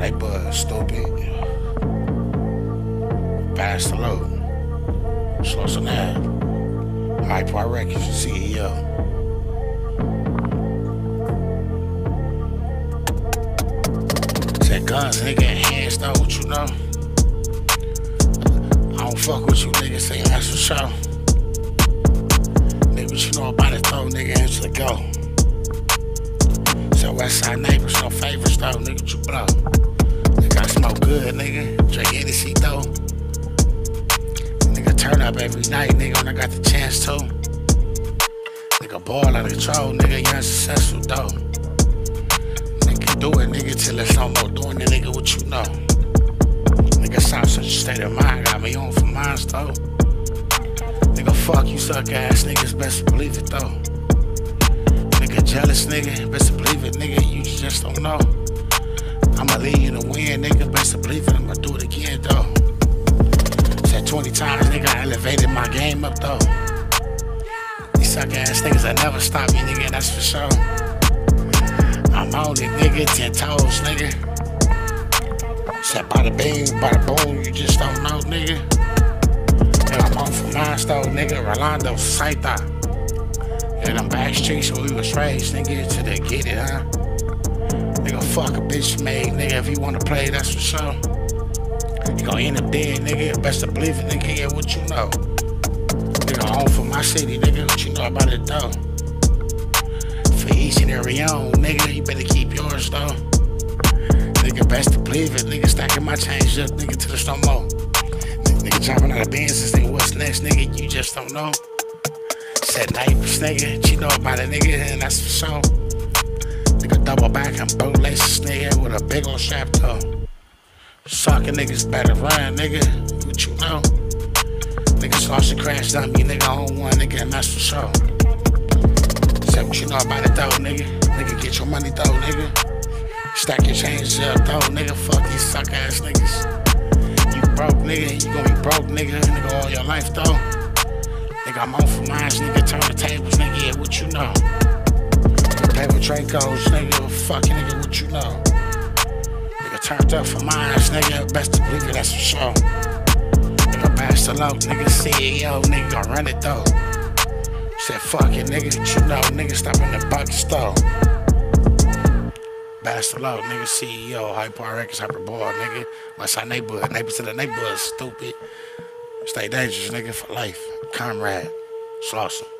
neighborhood, stupid. Pass the load. Slauson Ave. High Park Records, CEO. Said guns, nigga, hands, though, what you know? I don't fuck with you, nigga, say that's for sure. Nigga, what you know about it, though, nigga, answer the go. So Westside neighbors, no favors, though, nigga, you blow? Smoke good, nigga, drink though. Nigga, turn up every night, nigga, when I got the chance to. Nigga, ball out of control, nigga, successful, though. Nigga, do it, nigga, till it's no more doing it, nigga, what you know. Nigga, sound such a state of mind, got me on for mine, though. Nigga, fuck you, suck ass niggas, best believe it, though. Nigga, jealous, nigga, best believe it, nigga, you just don't know. I'ma leave you to win, nigga, best believe it, I'ma do it again, though. Said 20 times, nigga, I elevated my game up, though. These suck ass niggas that never stop me, nigga, that's for sure. I'm on it, nigga, 10 toes, nigga. Said bada bing, bada boom, you just don't know, nigga. And I'm on mine, though, nigga, Rolando, Saita. And I'm back streets where we was raised, nigga, to the get it, huh? Nigga, fuck a bitch made, nigga, if you wanna play, that's for sure. You gon' end up dead, nigga, best to believe it, nigga, yeah, what you know. Nigga, home for my city, nigga, what you know about it, though. For each and every own, nigga, you better keep yours, though. Nigga, best to believe it, nigga, stacking my change up, nigga, to the no more. Nigga, jumping out of Benz's, nigga, what's next, nigga, you just don't know. Said neighbors, nigga, you know about it, nigga, and that's for sure. Double back and bootlaces, nigga, with a big old strap, though. Sucking niggas better run, nigga, what you know. Nigga, sauce and crash dump me, nigga, on one, nigga, and that's for sure. Say what you know about it, though, nigga. Nigga, get your money, though, nigga. Stack your change up, though, nigga. Fuck these suck ass niggas. You broke, nigga. You gonna be broke, nigga. Nigga, all your life, though. Nigga, I'm on for mines, nigga. Turn the tables, nigga. Yeah, what you know? Play with Dracos, nigga. Fuck nigga. What you know? Nigga, turned up for mines, nigga. Best to believe it, that's for sure. Nigga, low, nigga. CEO, nigga. Run it, though. Said, fuck it, nigga. You know, nigga. Stop in the bucket store. Low, nigga, CEO, Hype Park Records, Hyperball, nigga. Westside neighborhood, neighbor to the neighborhood, stupid. Stay dangerous, nigga, for life. Comrade, Slauson.